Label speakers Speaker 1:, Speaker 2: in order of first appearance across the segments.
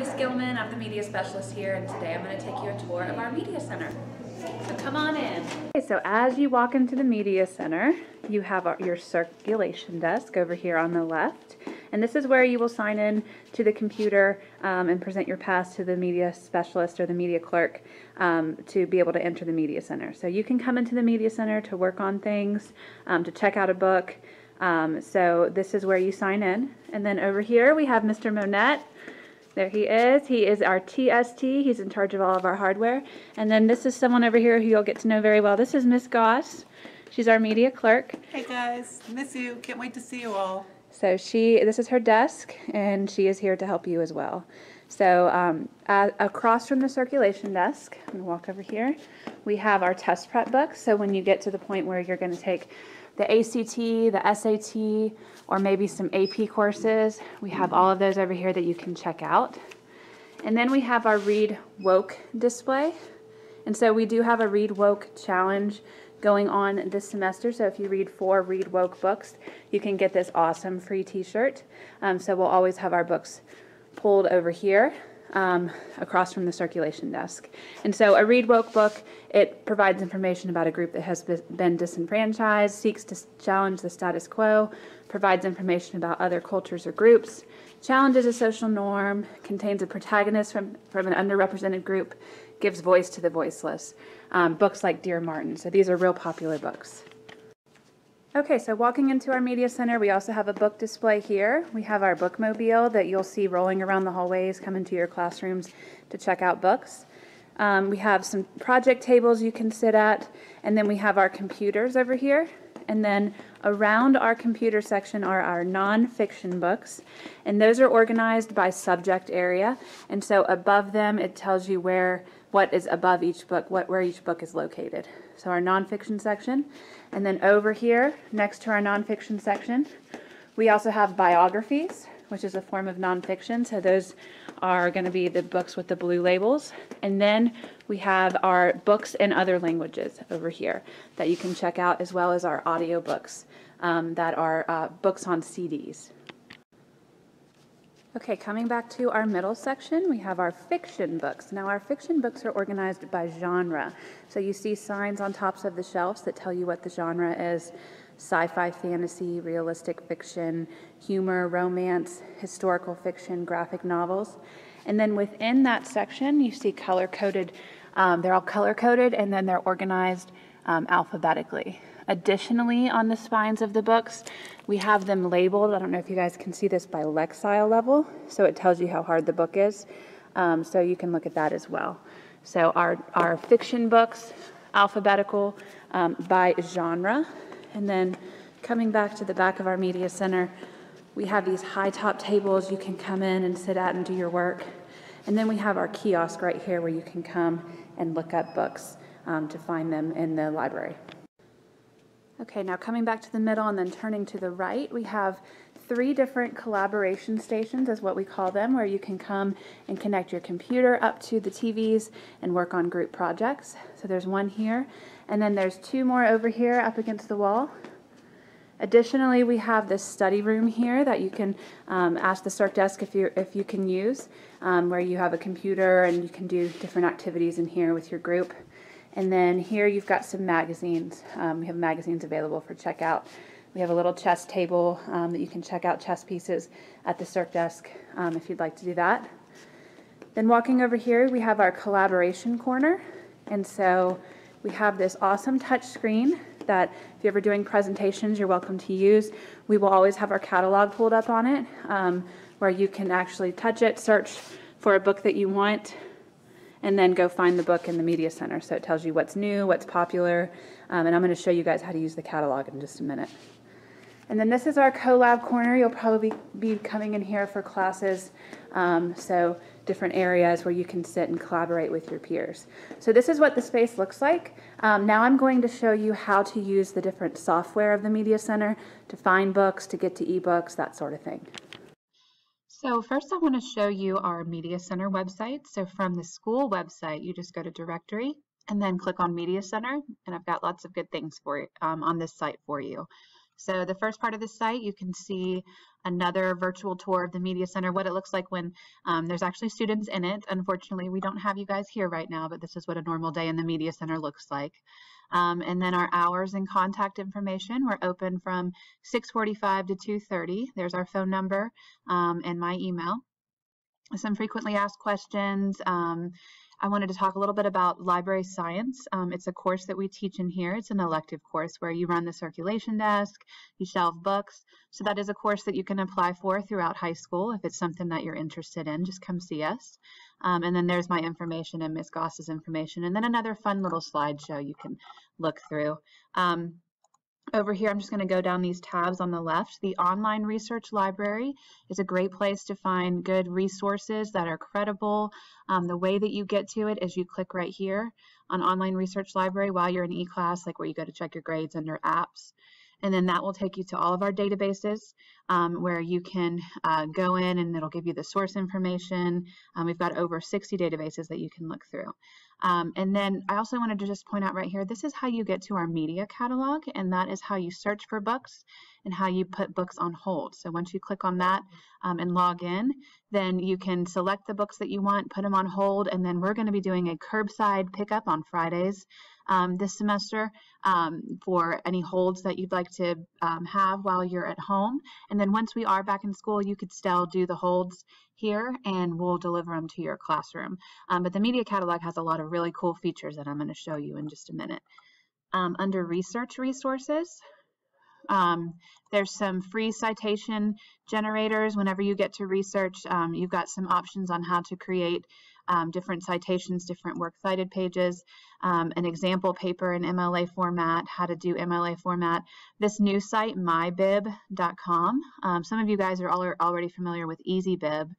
Speaker 1: Miss Gilman, I'm the media specialist here, and today I'm going to take you a tour of our media center. So come on in. Okay, so as you walk into the media center, you have your circulation desk over here on the left. And this is where you will sign in to the computer um, and present your pass to the media specialist or the media clerk um, to be able to enter the media center. So you can come into the media center to work on things, um, to check out a book. Um, so this is where you sign in. And then over here we have Mr. Monette. There he is. He is our TST. He's in charge of all of our hardware. And then this is someone over here who you'll get to know very well. This is Miss Goss. She's our media clerk.
Speaker 2: Hey guys, miss you. Can't wait to see you all.
Speaker 1: So she, this is her desk, and she is here to help you as well. So um, across from the circulation desk, I'm gonna walk over here, we have our test prep books. So when you get to the point where you're gonna take the ACT, the SAT, or maybe some AP courses, we have all of those over here that you can check out. And then we have our Read Woke display. And so we do have a Read Woke challenge going on this semester. So if you read four Read Woke books, you can get this awesome free t-shirt. Um, so we'll always have our books pulled over here um, across from the circulation desk. And so a Read Woke book, it provides information about a group that has been disenfranchised, seeks to challenge the status quo, provides information about other cultures or groups, challenges a social norm, contains a protagonist from, from an underrepresented group, gives voice to the voiceless. Um, books like Dear Martin. So these are real popular books. Okay, so walking into our media center, we also have a book display here. We have our bookmobile that you'll see rolling around the hallways, come into your classrooms to check out books. Um, we have some project tables you can sit at, and then we have our computers over here. And then around our computer section are our nonfiction books, and those are organized by subject area. And so above them, it tells you where what is above each book, what where each book is located. So our nonfiction section. And then over here, next to our nonfiction section, we also have biographies, which is a form of nonfiction. So those are going to be the books with the blue labels. And then we have our books in other languages over here that you can check out, as well as our audio books um, that are uh, books on CDs. Okay, coming back to our middle section, we have our fiction books. Now, our fiction books are organized by genre. So you see signs on tops of the shelves that tell you what the genre is sci-fi, fantasy, realistic fiction, humor, romance, historical fiction, graphic novels. And then within that section, you see color-coded, um, they're all color-coded, and then they're organized um, alphabetically. Additionally, on the spines of the books, we have them labeled. I don't know if you guys can see this by Lexile level, so it tells you how hard the book is. Um, so you can look at that as well. So our, our fiction books, alphabetical um, by genre. And then coming back to the back of our media center, we have these high top tables you can come in and sit at and do your work. And then we have our kiosk right here where you can come and look up books um, to find them in the library. Okay, now coming back to the middle and then turning to the right, we have three different collaboration stations, is what we call them, where you can come and connect your computer up to the TVs and work on group projects. So there's one here, and then there's two more over here up against the wall. Additionally, we have this study room here that you can um, ask the Circ desk if you if you can use, um, where you have a computer and you can do different activities in here with your group. And then here you've got some magazines. Um, we have magazines available for checkout. We have a little chess table um, that you can check out chess pieces at the Circ desk um, if you'd like to do that. Then walking over here, we have our collaboration corner. And so we have this awesome touch screen that if you're ever doing presentations, you're welcome to use. We will always have our catalog pulled up on it um, where you can actually touch it, search for a book that you want, and then go find the book in the media center. So it tells you what's new, what's popular, um, and I'm going to show you guys how to use the catalog in just a minute. And then this is our CoLab corner. You'll probably be coming in here for classes, um, so different areas where you can sit and collaborate with your peers. So this is what the space looks like. Um, now I'm going to show you how to use the different software of the Media Center to find books, to get to ebooks, that sort of thing. So first I want to show you our Media Center website. So from the school website, you just go to directory and then click on Media Center. And I've got lots of good things for um, on this site for you. So the first part of the site, you can see another virtual tour of the Media Center, what it looks like when um, there's actually students in it. Unfortunately, we don't have you guys here right now, but this is what a normal day in the Media Center looks like. Um, and then our hours and contact information, we're open from 645 to 2.30. There's our phone number um, and my email. Some frequently asked questions. Um, I wanted to talk a little bit about library science. Um, it's a course that we teach in here. It's an elective course where you run the circulation desk, you shelve books. So that is a course that you can apply for throughout high school. If it's something that you're interested in, just come see us. Um, and then there's my information and Ms. Goss's information. And then another fun little slideshow you can look through. Um, over here, I'm just going to go down these tabs on the left. The online research library is a great place to find good resources that are credible. Um, the way that you get to it is you click right here on online research library while you're in e-class, like where you go to check your grades under apps. And then that will take you to all of our databases um, where you can uh, go in and it'll give you the source information. Um, we've got over 60 databases that you can look through. Um, and then I also wanted to just point out right here, this is how you get to our media catalog, and that is how you search for books and how you put books on hold. So once you click on that um, and log in, then you can select the books that you want, put them on hold, and then we're going to be doing a curbside pickup on Fridays um, this semester um, for any holds that you'd like to um, have while you're at home. And then once we are back in school, you could still do the holds here and we'll deliver them to your classroom. Um, but the media catalog has a lot of really cool features that I'm going to show you in just a minute. Um, under research resources, um, there's some free citation generators. Whenever you get to research, um, you've got some options on how to create um, different citations, different works cited pages, um, an example paper in MLA format, how to do MLA format. This new site, mybib.com, um, some of you guys are already familiar with EasyBib,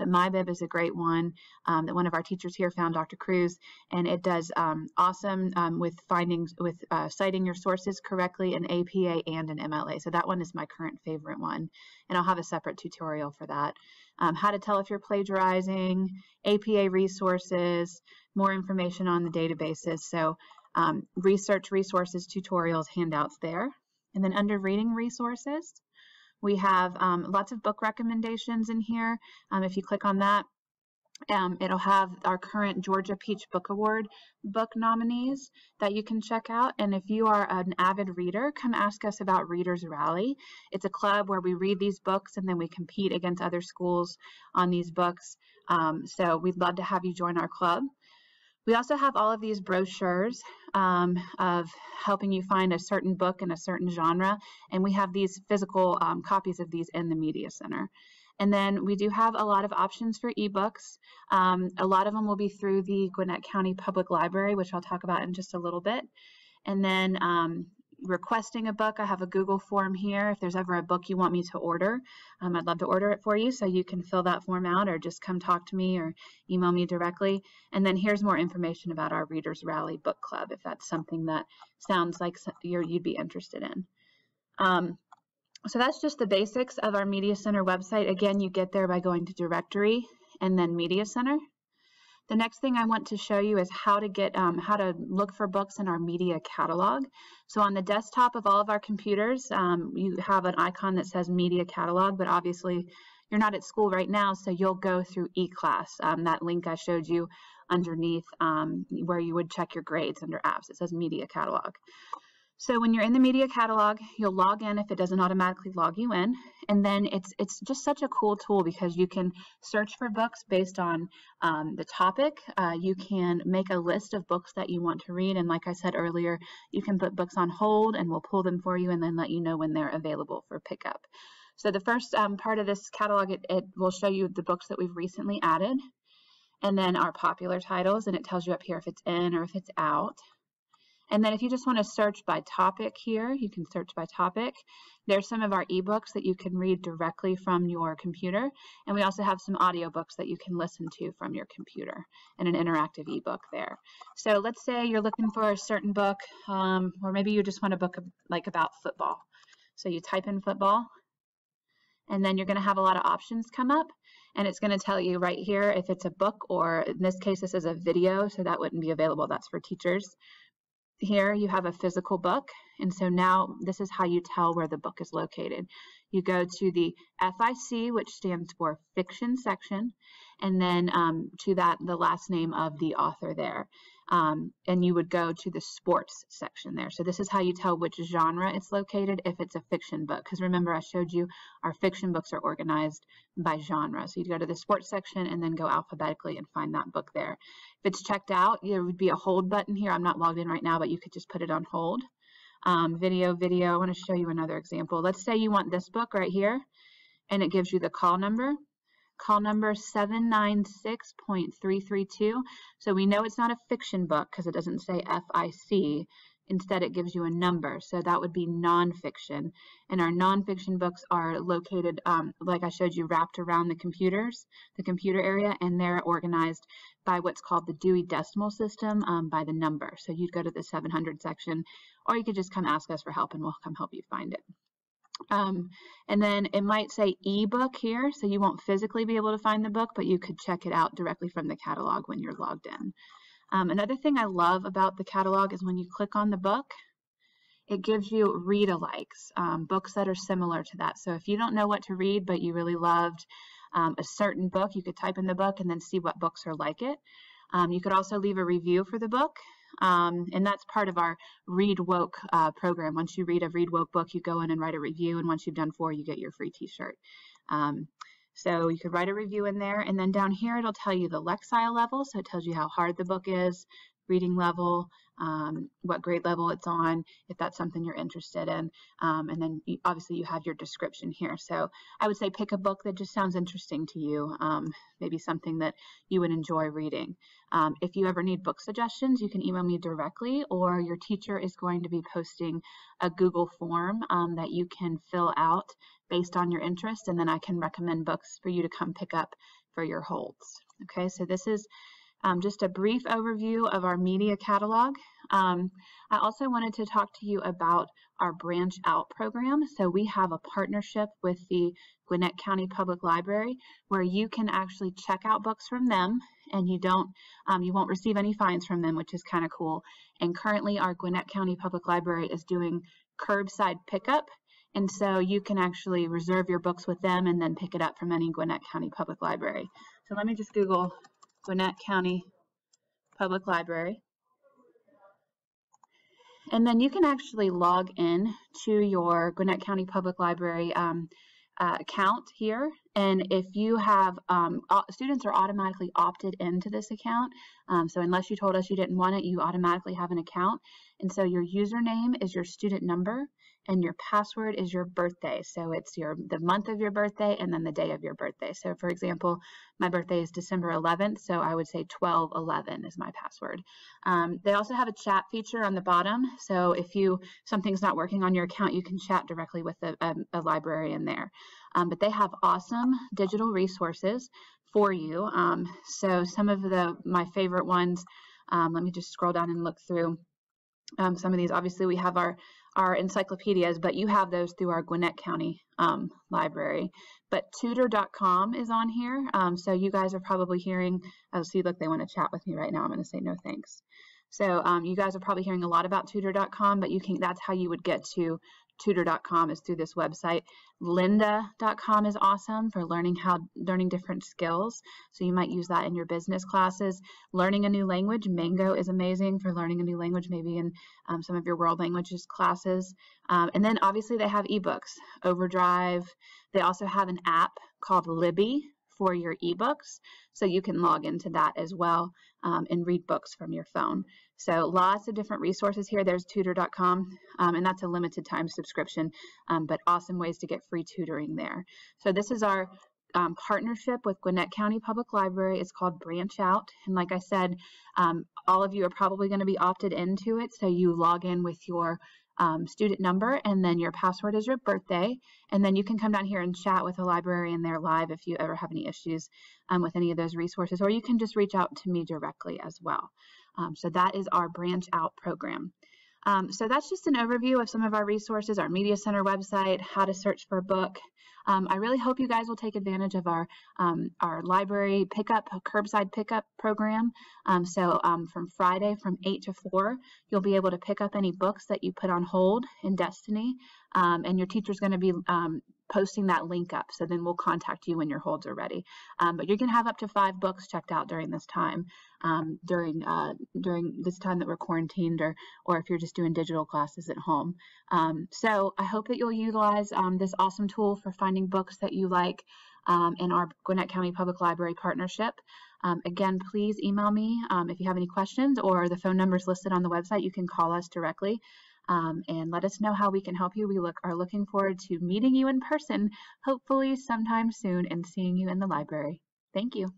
Speaker 1: but MyBib is a great one um, that one of our teachers here found, Dr. Cruz, and it does um, awesome um, with findings, with uh, citing your sources correctly in APA and in MLA. So that one is my current favorite one, and I'll have a separate tutorial for that. Um, how to tell if you're plagiarizing, APA resources, more information on the databases. So um, research resources, tutorials, handouts there. And then under reading resources, we have um, lots of book recommendations in here. Um, if you click on that, um, it'll have our current Georgia Peach Book Award book nominees that you can check out. And if you are an avid reader, come ask us about Readers Rally. It's a club where we read these books and then we compete against other schools on these books. Um, so we'd love to have you join our club. We also have all of these brochures um, of helping you find a certain book in a certain genre, and we have these physical um, copies of these in the Media Center. And then we do have a lot of options for ebooks. Um, a lot of them will be through the Gwinnett County Public Library, which I'll talk about in just a little bit. And then um, requesting a book, I have a Google form here. If there's ever a book you want me to order, um, I'd love to order it for you. So you can fill that form out or just come talk to me or email me directly. And then here's more information about our Readers Rally Book Club if that's something that sounds like you would be interested in. Um, so that's just the basics of our Media Center website. Again, you get there by going to Directory and then Media Center. The next thing I want to show you is how to get um, how to look for books in our media catalog. So on the desktop of all of our computers, um, you have an icon that says media catalog, but obviously you're not at school right now, so you'll go through eClass, um, that link I showed you underneath um, where you would check your grades under apps. It says media catalog. So when you're in the media catalog, you'll log in if it doesn't automatically log you in. And then it's it's just such a cool tool because you can search for books based on um, the topic. Uh, you can make a list of books that you want to read. And like I said earlier, you can put books on hold and we'll pull them for you and then let you know when they're available for pickup. So the first um, part of this catalog, it, it will show you the books that we've recently added and then our popular titles. And it tells you up here if it's in or if it's out. And then if you just want to search by topic here, you can search by topic. There's some of our ebooks that you can read directly from your computer. And we also have some audiobooks that you can listen to from your computer and an interactive ebook there. So let's say you're looking for a certain book, um, or maybe you just want a book like about football. So you type in football, and then you're going to have a lot of options come up and it's going to tell you right here if it's a book or in this case this is a video so that wouldn't be available that's for teachers here you have a physical book. And so now this is how you tell where the book is located. You go to the FIC, which stands for fiction section, and then um, to that, the last name of the author there. Um, and you would go to the sports section there. So this is how you tell which genre it's located if it's a fiction book. Because remember, I showed you our fiction books are organized by genre. So you'd go to the sports section and then go alphabetically and find that book there. If it's checked out, there would be a hold button here. I'm not logged in right now, but you could just put it on hold. Um, video, video, I want to show you another example. Let's say you want this book right here, and it gives you the call number. Call number 796.332. So we know it's not a fiction book because it doesn't say FIC. Instead, it gives you a number. So that would be nonfiction. And our nonfiction books are located, um, like I showed you, wrapped around the computers, the computer area, and they're organized by what's called the Dewey Decimal System um, by the number. So you'd go to the 700 section, or you could just come ask us for help and we'll come help you find it. Um, and then it might say ebook here, so you won't physically be able to find the book, but you could check it out directly from the catalog when you're logged in. Um, another thing I love about the catalog is when you click on the book, it gives you read-alikes, um, books that are similar to that. So if you don't know what to read, but you really loved um, a certain book, you could type in the book and then see what books are like it. Um, you could also leave a review for the book, um, and that's part of our Read Woke uh, program. Once you read a Read Woke book, you go in and write a review, and once you've done four, you get your free t-shirt. So you could write a review in there, and then down here it'll tell you the Lexile level, so it tells you how hard the book is, reading level, um, what grade level it's on, if that's something you're interested in. Um, and then you, obviously you have your description here. So I would say pick a book that just sounds interesting to you, um, maybe something that you would enjoy reading. Um, if you ever need book suggestions, you can email me directly or your teacher is going to be posting a Google form um, that you can fill out based on your interest and then I can recommend books for you to come pick up for your holds. Okay, so this is um, just a brief overview of our media catalog. Um, I also wanted to talk to you about our branch out program. So we have a partnership with the Gwinnett County Public Library where you can actually check out books from them and you don't, um, you won't receive any fines from them, which is kind of cool. And currently our Gwinnett County Public Library is doing curbside pickup. And so you can actually reserve your books with them and then pick it up from any Gwinnett County Public Library. So let me just Google Gwinnett County Public Library. And then you can actually log in to your Gwinnett County Public Library um, uh, account here. And if you have, um, students are automatically opted into this account. Um, so unless you told us you didn't want it, you automatically have an account. And so your username is your student number and your password is your birthday. So it's your the month of your birthday and then the day of your birthday. So for example, my birthday is December 11th, so I would say 1211 is my password. Um, they also have a chat feature on the bottom. So if you something's not working on your account, you can chat directly with a, a, a librarian there. Um, but they have awesome digital resources for you. Um, so some of the my favorite ones, um, let me just scroll down and look through um, some of these. Obviously, we have our encyclopedias, but you have those through our Gwinnett County um, library. But tutor.com is on here. Um, so you guys are probably hearing, oh, see, look, they want to chat with me right now. I'm going to say no thanks. So um, you guys are probably hearing a lot about tutor.com, but you can that's how you would get to tutor.com is through this website. Lynda.com is awesome for learning how learning different skills. So you might use that in your business classes. Learning a new language, Mango is amazing for learning a new language, maybe in um, some of your world languages classes. Um, and then obviously they have ebooks, Overdrive. They also have an app called Libby for your ebooks. So you can log into that as well um, and read books from your phone. So lots of different resources here. There's tutor.com, um, and that's a limited time subscription, um, but awesome ways to get free tutoring there. So this is our um, partnership with Gwinnett County Public Library. It's called Branch Out. And like I said, um, all of you are probably going to be opted into it. So you log in with your um, student number and then your password is your birthday. And then you can come down here and chat with a librarian there live if you ever have any issues um, with any of those resources, or you can just reach out to me directly as well. Um, so that is our branch out program. Um, so that's just an overview of some of our resources, our Media Center website, how to search for a book. Um, I really hope you guys will take advantage of our um, our library pickup, curbside pickup program. Um, so um, from Friday from 8 to 4, you'll be able to pick up any books that you put on hold in Destiny, um, and your teacher's going to be posting that link up. So then we'll contact you when your holds are ready. Um, but you're going to have up to five books checked out during this time, um, during uh, during this time that we're quarantined, or or if you're just doing digital classes at home. Um, so I hope that you'll utilize um, this awesome tool for finding books that you like um, in our Gwinnett County Public Library partnership. Um, again, please email me if you have any questions or the phone numbers listed on the website. You can call us directly um, and let us know how we can help you. We look are looking forward to meeting you in person, hopefully sometime soon, and seeing you in the library. Thank you.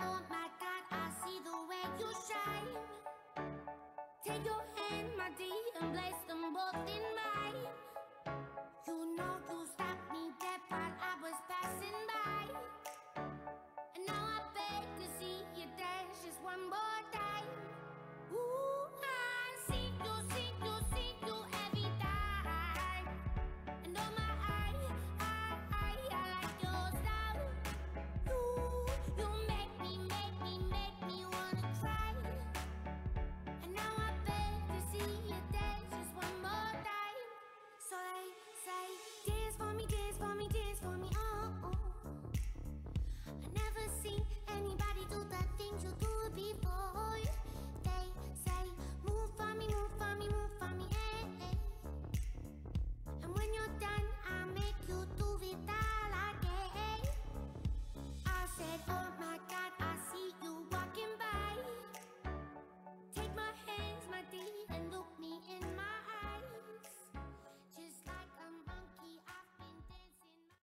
Speaker 3: Oh. Take your hand, my dear, and place them